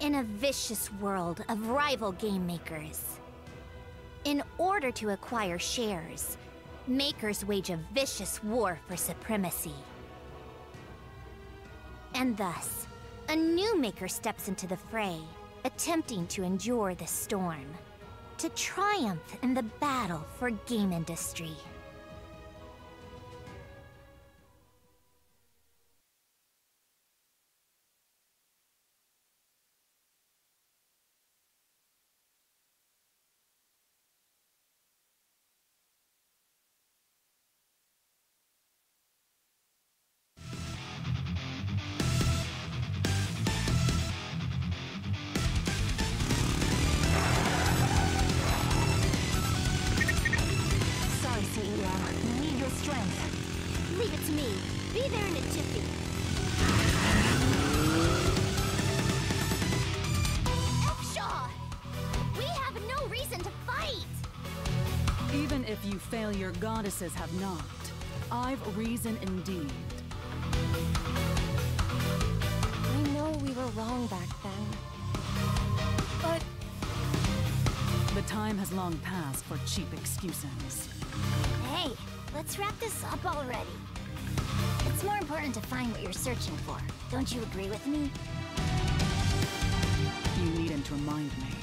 in a vicious world of rival game makers. In order to acquire shares, makers wage a vicious war for supremacy. And thus, a new maker steps into the fray, attempting to endure the storm, to triumph in the battle for game industry. CEO. Need your strength. Leave it to me. Be there in a jiffy. Upshaw! We have no reason to fight! Even if you fail, your goddesses have not, I've reason indeed. I know we were wrong back then. But The time has long passed for cheap excuses. Hey, let's wrap this up already. It's more important to find what you're searching for. Don't you agree with me? You needn't remind me.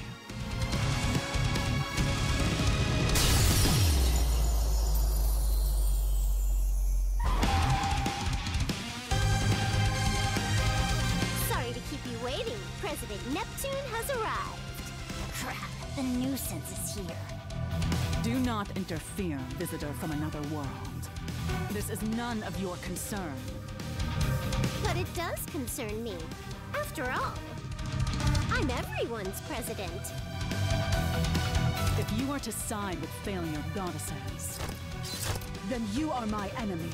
Interfere, visitor from another world. This is none of your concern. But it does concern me. After all, I'm everyone's president. If you are to side with failure goddesses, then you are my enemy.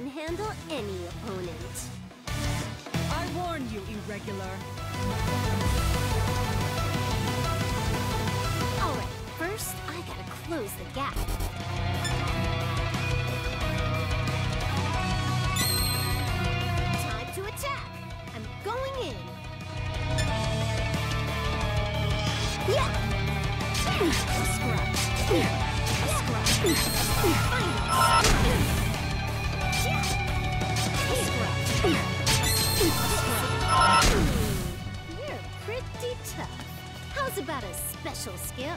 Can handle any opponent. I warn you, irregular. Alright, first I gotta close the gap. Time to attack! I'm going in! Yeah! Scratch. You're pretty tough. How's about a special skill?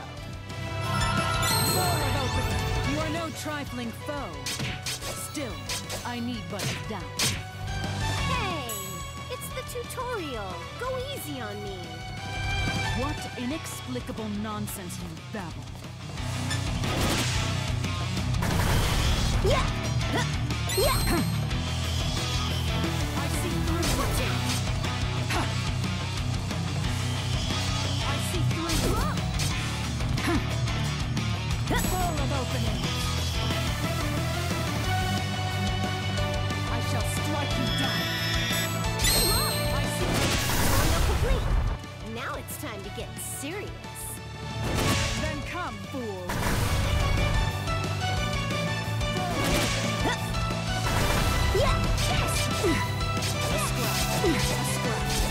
You are no trifling foe. Still, I need but a doubt. Hey! It's the tutorial. Go easy on me. What inexplicable nonsense you babble. Yeah! Yeah! Time to get serious. Then come, fool. Yeah! A scratch.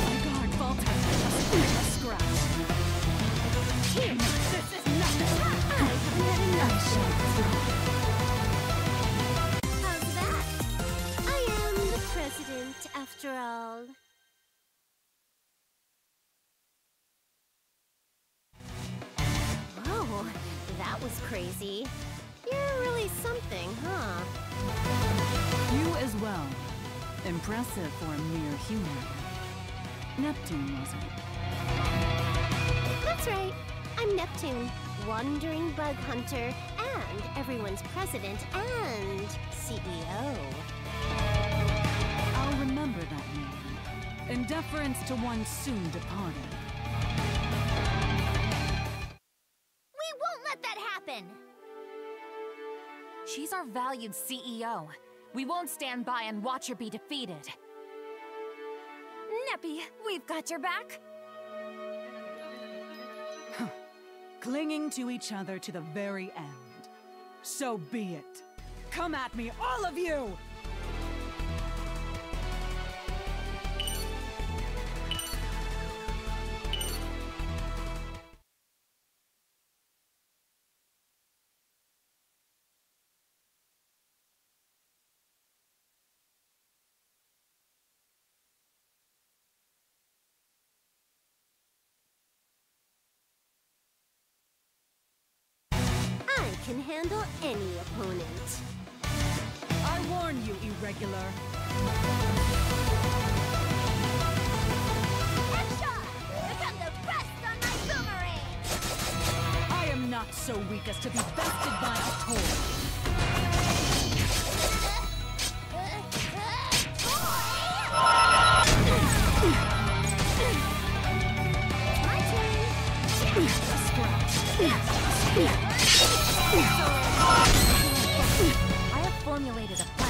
Crazy. You're really something, huh? You as well. Impressive for a mere human. Neptune, was it? That's right. I'm Neptune, wandering bug hunter, and everyone's president and CEO. I'll remember that name. In deference to one soon departed. Valued CEO. We won't stand by and watch her be defeated. Neppy, we've got your back. Clinging to each other to the very end. So be it. Come at me, all of you! Can handle any opponent. I warn you, irregular. Headshot! Become the best on my boomerang! I am not so weak as to be bested by a toy. My turn! Scratch. I have formulated a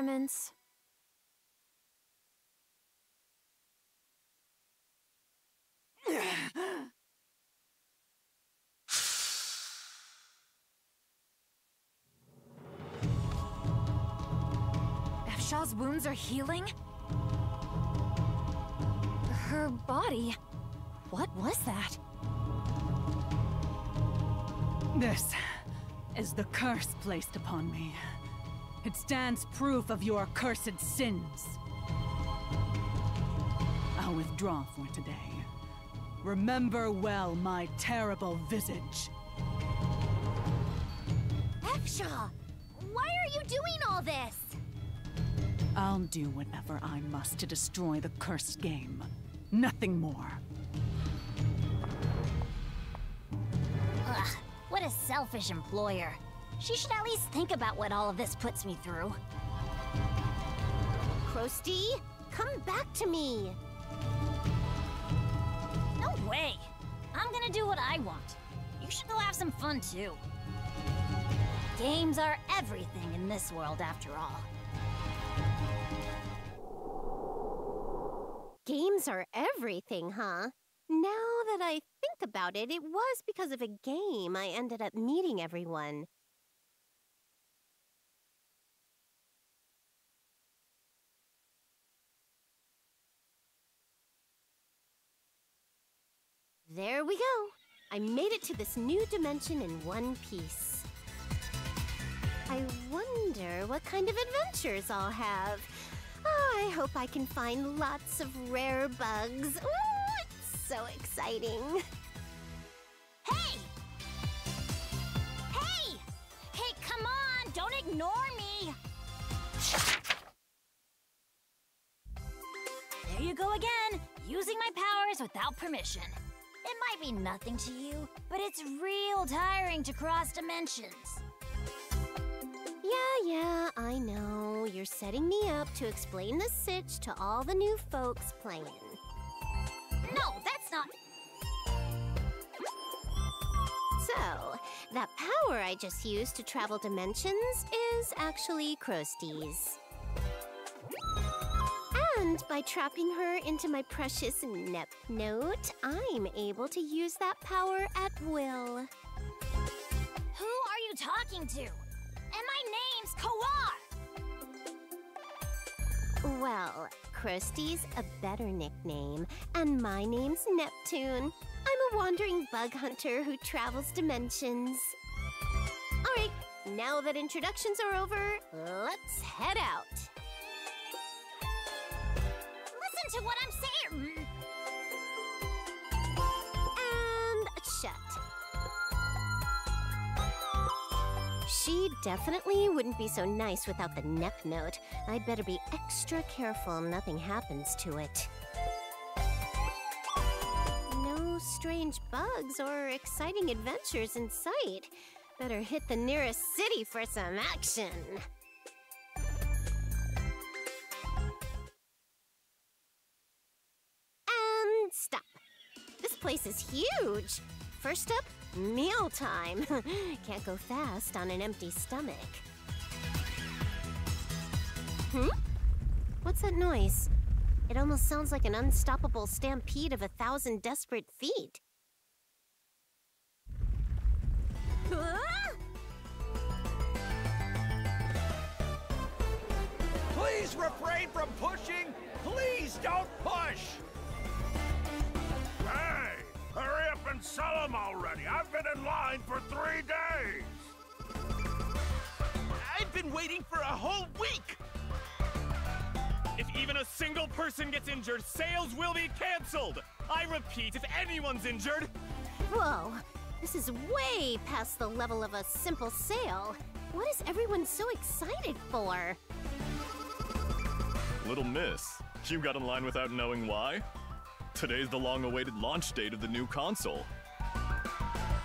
experiments. Wounds are healing? Her body? What was that? This is the curse placed upon me. It stands proof of your cursed sins. I'll withdraw for today. Remember well my terrible visage. Efsha, why are you doing all this? I'll do whatever I must to destroy the cursed game. Nothing more. Ugh, what a selfish employer. She should at least think about what all of this puts me through. Krusty, come back to me. No way! I'm gonna do what I want. You should go have some fun too. Games are everything in this world, after all. Games are everything, huh? Now that I think about it, it was because of a game I ended up meeting everyone. There we go. I made it to this new dimension in one piece. I wonder what kind of adventures I'll have. Ah, I hope I can find lots of rare bugs. Ooh, it's so exciting. Hey! Hey! Hey, come on! Don't ignore me! There you go again, using my powers without permission. It might be nothing to you, but it's real tiring to cross dimensions. Yeah, yeah, I know. You're setting me up to explain the sitch to all the new folks playing. No, that's not. So, that power I just used to travel dimensions is actually Krusty's. And by trapping her into my precious Nep note, I'm able to use that power at will. Who are you talking to? And my name's Kawar! Well, Krusty's a better nickname, and my name's Neptune. I'm a wandering bug hunter who travels dimensions. All right, now that introductions are over, let's head out. To what I'm saying! And shut. She definitely wouldn't be so nice without the Nep note. I'd better be extra careful nothing happens to it. No strange bugs or exciting adventures in sight. Better hit the nearest city for some action. Place is huge. First up, meal time. Can't go fast on an empty stomach. Hmm? What's that noise? It almost sounds like an unstoppable stampede of a thousand desperate feet. Please refrain from pushing! Please don't push! Hey, hurry up and sell them already. I've been in line for three days. I've been waiting for a whole week! If even a single person gets injured, sales will be canceled! I repeat, if anyone's injured, Whoa, this is way past the level of a simple sale. What is everyone so excited for? Little Miss, you got in line without knowing why? Today's the long awaited launch date of the new console.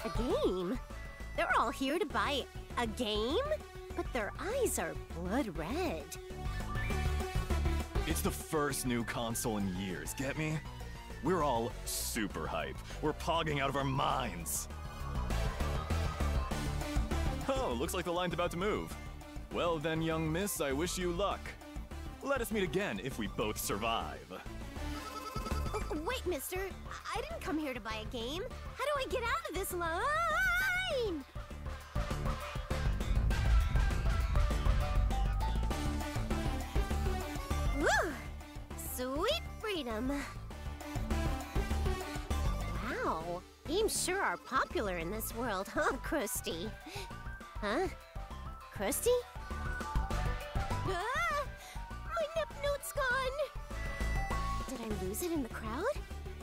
A game? They're all here to buy a game? But their eyes are blood red. It's the first new console in years, get me? We're all super hype. We're pogging out of our minds. Oh, looks like the line's about to move. Well then, young miss, I wish you luck. Let us meet again if we both survive. Wait, mister. I didn't come here to buy a game. How do I get out of this line? Whew! Sweet freedom. Wow. Games sure are popular in this world, huh, Krusty? Huh? Krusty? Ah! My Nep note's gone! I lose it in the crowd?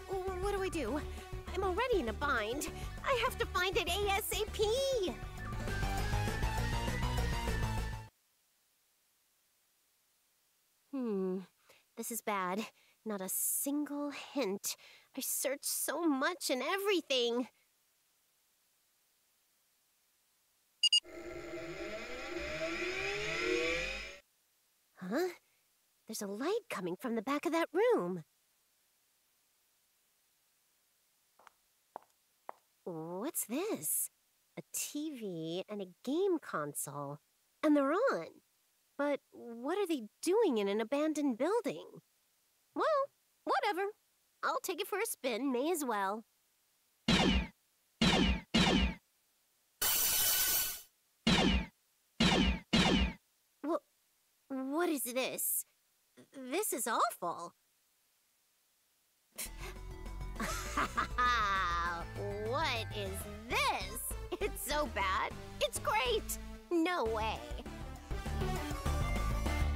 What do I do? I'm already in a bind. I have to find it ASAP! Hmm, this is bad. Not a single hint. I searched so much and everything. Huh? There's a light coming from the back of that room. What's this? A TV and a game console. And they're on. But what are they doing in an abandoned building? Well, whatever. I'll take it for a spin, may as well. What, what is this? This is awful. what bad. It's great. No way.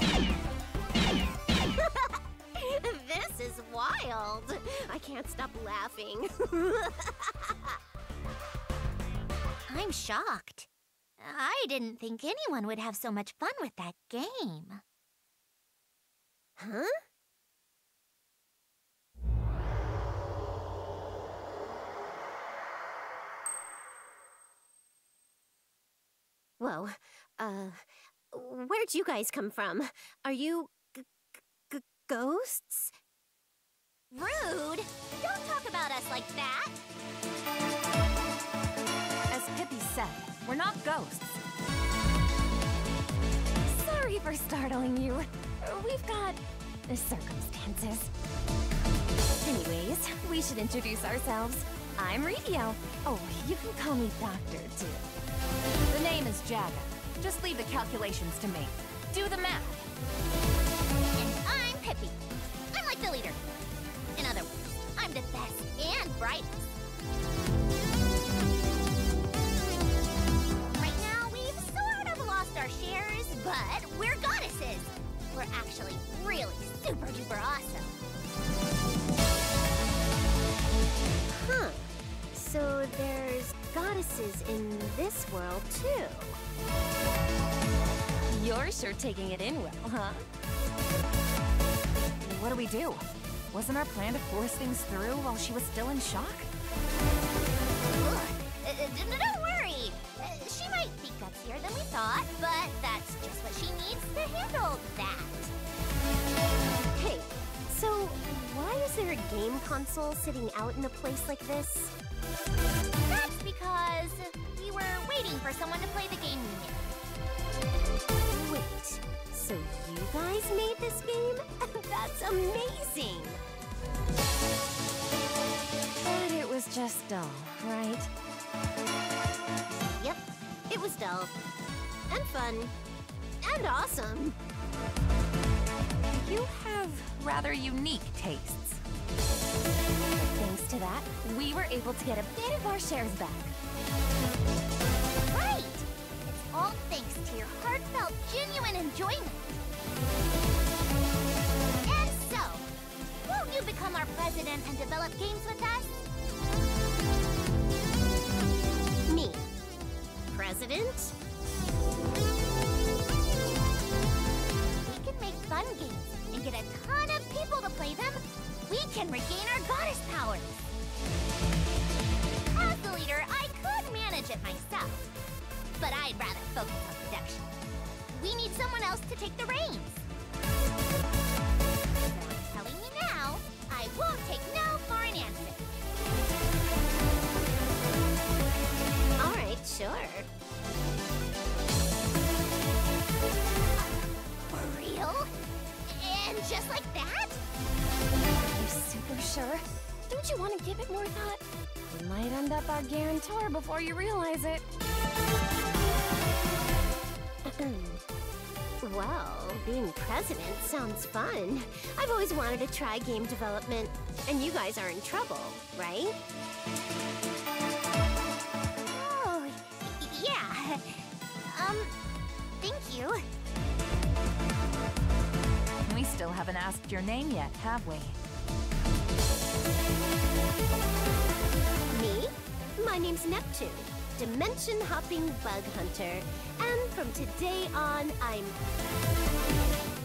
this is wild. I can't stop laughing. I'm shocked. I didn't think anyone would have so much fun with that game. huh? Whoa, uh, where'd you guys come from? Are you g- g- ghosts? Rude! Don't talk about us like that! As Pippi said, we're not ghosts. Sorry for startling you. We've got the circumstances. Anyways, we should introduce ourselves. I'm Rikio. Oh, you can call me Doctor, too. The name is Jaga. Just leave the calculations to me. Do the math. And I'm Pippi. I'm like the leader. In other words, I'm the best and brightest. Right now, we've sort of lost our shares, but we're goddesses. We're actually really super duper awesome. Huh. So there's goddesses in this world, too. You're sure taking it in well, huh? What do we do? Wasn't our plan to force things through while she was still in shock? Uh, uh, don't worry. Uh, she might be gutsier than we thought, but that's just what she needs to handle that. So why is there a game console sitting out in a place like this? That's because we were waiting for someone to play the game we. Wait, so you guys made this game? That's amazing! But it was just dull, right? Yep, it was dull. And fun. And awesome. You have rather unique tastes. Thanks to that, we were able to get a bit of our shares back. Right! It's all thanks to your heartfelt, genuine enjoyment. And so, won't you become our president and develop games with us? Me. President? We can make fun games get a ton of people to play them. We can regain our goddess powers. As the leader, I could manage it myself, but I'd rather focus on production. We need someone else to take the reins. Our guarantor before you realize it. well, being president sounds fun. I've always wanted to try game development, and you guys are in trouble, right? Oh, yeah. Um, thank you. We still haven't asked your name yet, have we? Neptune, dimension hopping bug hunter. And from today on, I'm.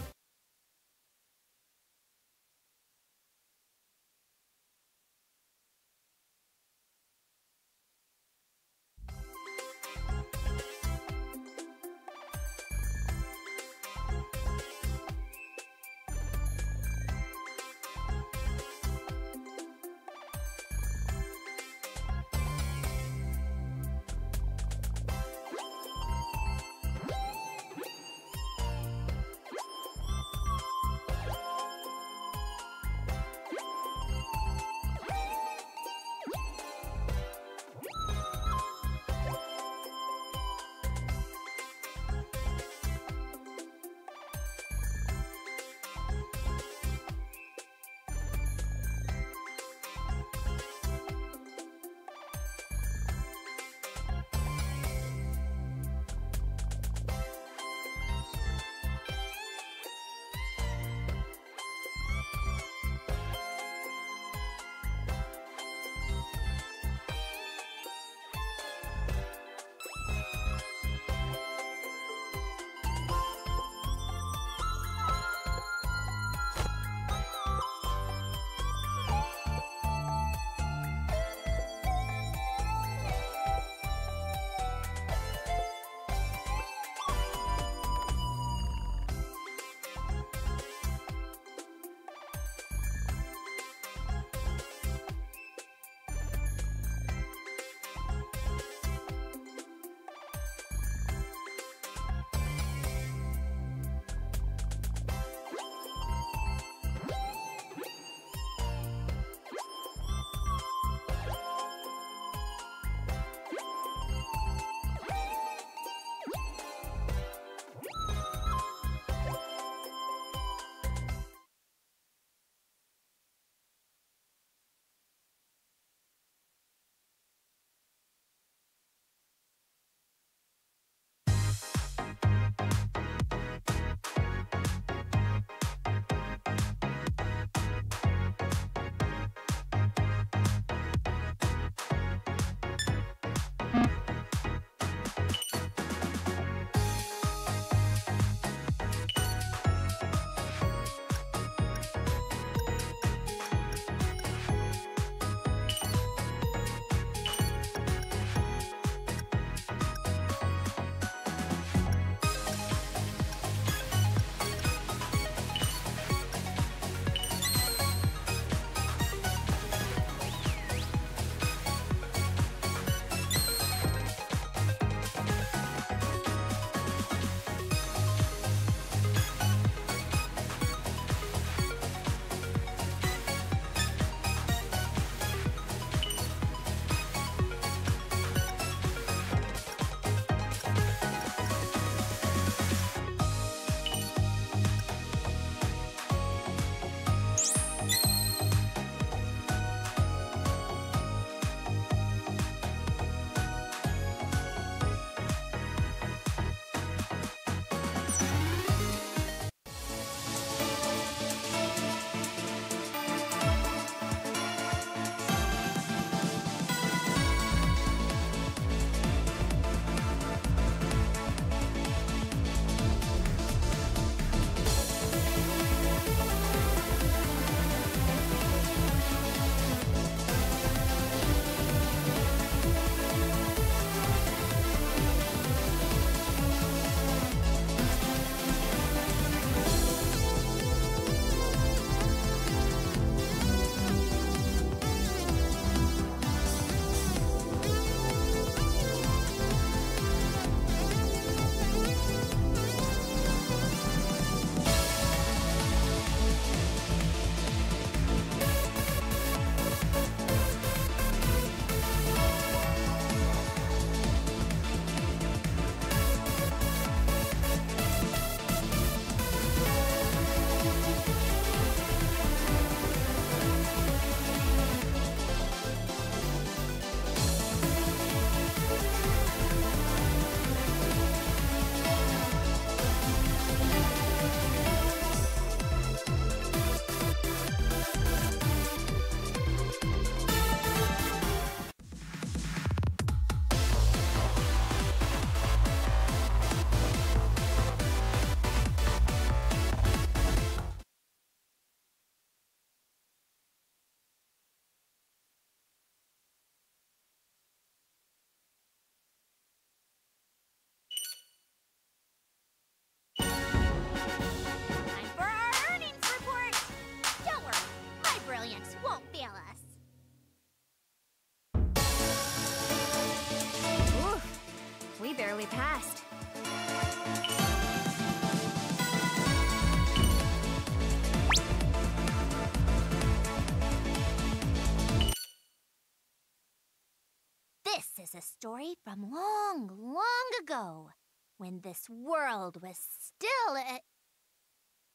Day from long, long ago, when this world was still a...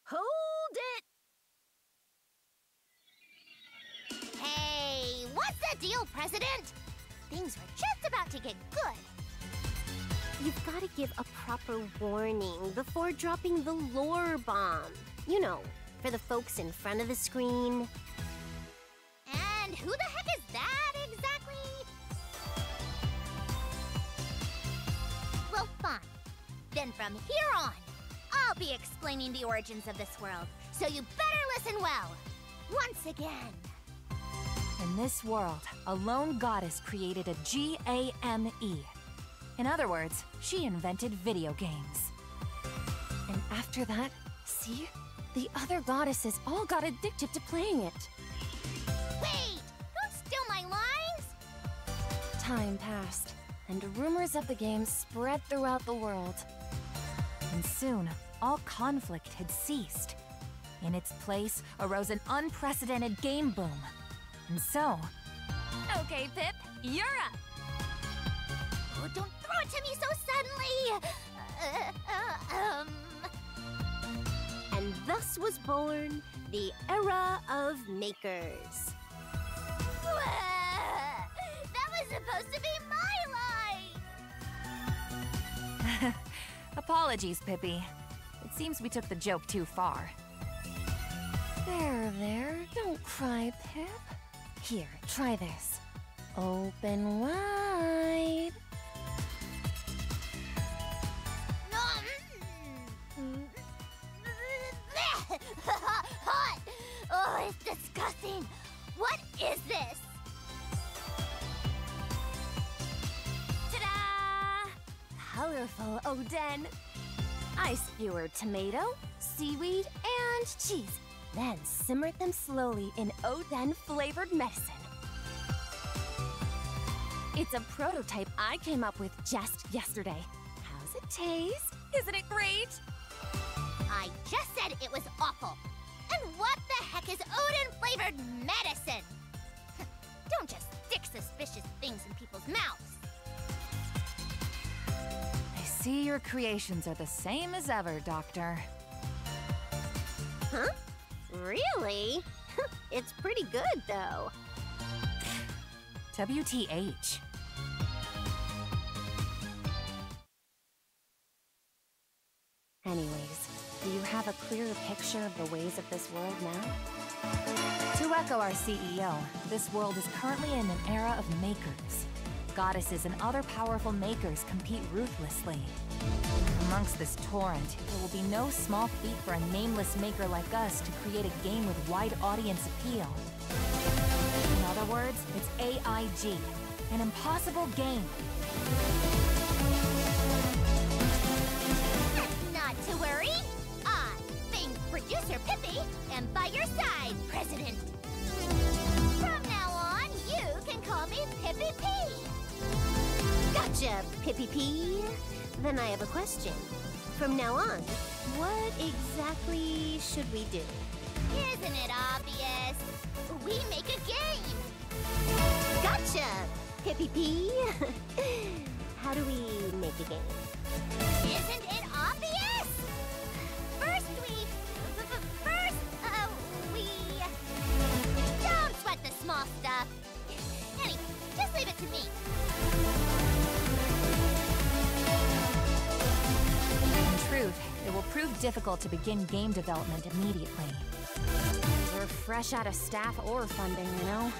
Hold it! Hey, what's the deal, President? Things were just about to get good. You've got to give a proper warning before dropping the lore bomb. You know, for the folks in front of the screen. Explaining the origins of this world, so you better listen well. Once again. In this world, a lone goddess created a G-A-M-E. In other words, she invented video games. And after that, see? The other goddesses all got addicted to playing it. Wait! Don't steal my lines! Time passed, and rumors of the game spread throughout the world. And soon, all conflict had ceased. In its place arose an unprecedented game boom. And so... Okay, Pip, you're up! Oh, don't throw it to me so suddenly! Uh, uh, um... And thus was born the era of makers. That was supposed to be my line! Apologies, Pippi. It seems we took the joke too far. There, there. Don't cry, Pip. Here, try this. Open wide. Hot! Oh, it's disgusting! What is this? Ta-da! Colorful Oden. I skewered tomato, seaweed, and cheese, then simmered them slowly in Oden flavored medicine. It's a prototype I came up with just yesterday. How's it taste? Isn't it great? I just said it was awful. And what the heck is Oden flavored medicine? Don't just stick suspicious things in people's mouths. See your creations are the same as ever, Doctor. Huh? Really? it's pretty good, though. WTH. Anyways, do you have a clearer picture of the ways of this world now? To echo our CEO, this world is currently in an era of makers. Goddesses and other powerful makers compete ruthlessly. Amongst this torrent, it will be no small feat for a nameless maker like us to create a game with wide audience appeal. In other words, it's AIG, an impossible game. Not to worry. I, Bing Producer Pippi, am by your side, President. From now on, you can call me Pippi P. Gotcha, Pippi P. Then I have a question. From now on, what exactly should we do? Isn't it obvious? We make a game. Gotcha, Pippi P. How do we make a game? Isn't it obvious? First we... First, uh, we... Don't sweat the small stuff. Just leave it to me. In truth, it will prove difficult to begin game development immediately. We're fresh out of staff or funding, you know?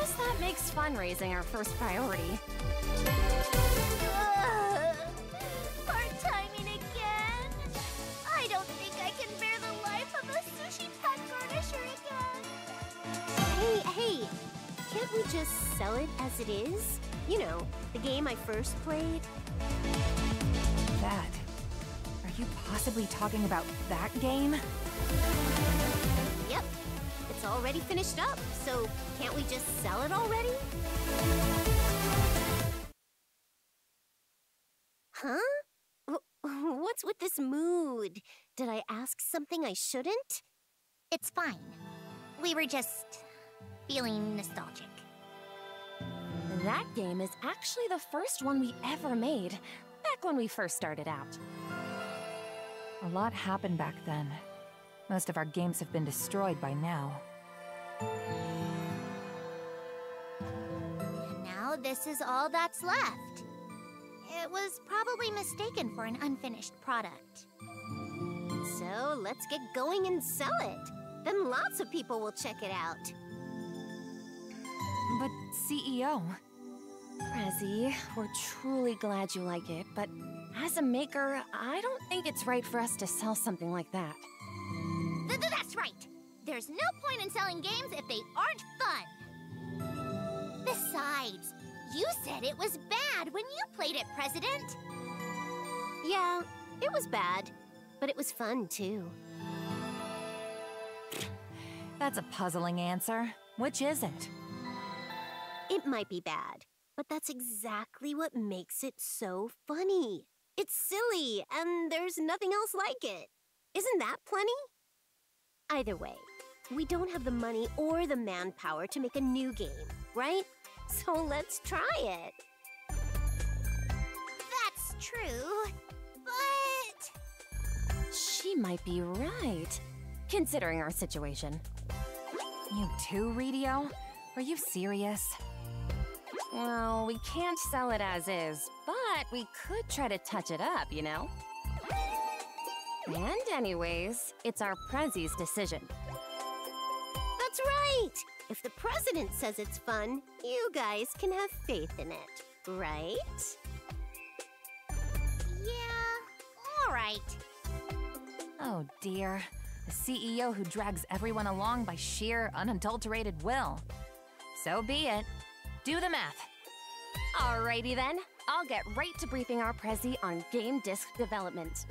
Guess that makes fundraising our first priority. Can't we just sell it as it is? You know, the game I first played? That. Are you possibly talking about that game? Yep, it's already finished up, so can't we just sell it already? Huh? Wh- What's with this mood? Did I ask something I shouldn't? It's fine. We were just feeling nostalgic. That game is actually the first one we ever made, back when we first started out. A lot happened back then. Most of our games have been destroyed by now. Now this is all that's left. It was probably mistaken for an unfinished product. So let's get going and sell it. Then lots of people will check it out. But CEO, Prezi, we're truly glad you like it, but as a maker, I don't think it's right for us to sell something like that. Th- th- that's right. There's no point in selling games if they aren't fun. Besides, you said it was bad when you played it, President. Yeah, it was bad, but it was fun too. that's a puzzling answer. Which is it? It might be bad, but that's exactly what makes it so funny. It's silly, and there's nothing else like it. Isn't that plenty? Either way, we don't have the money or the manpower to make a new game, right? So let's try it. That's true. But. She might be right, considering our situation. You too, Redio? Are you serious? Well, we can't sell it as is, but we could try to touch it up, you know? And anyways, it's our Prezi's decision. That's right! If the president says it's fun, you guys can have faith in it, right? Yeah, alright. Oh dear. The CEO who drags everyone along by sheer, unadulterated will. So be it. Do the math. Alrighty then, I'll get right to briefing our Prezi on game disc development.